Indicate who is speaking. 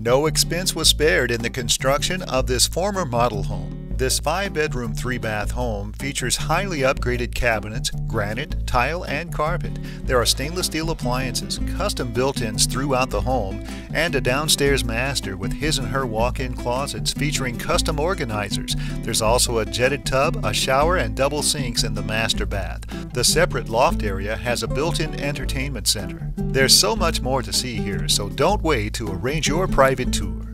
Speaker 1: No expense was spared in the construction of this former model home. This 5 bedroom, 3 bath home features highly upgraded cabinets, granite, tile, and carpet. There are stainless steel appliances, custom built ins throughout the home, and a downstairs master with his and her walk in closets featuring custom organizers. There's also a jetted tub, a shower, and double sinks in the master bath. The separate loft area has a built in entertainment center. There's so much more to see here, so don't wait to arrange your private tour.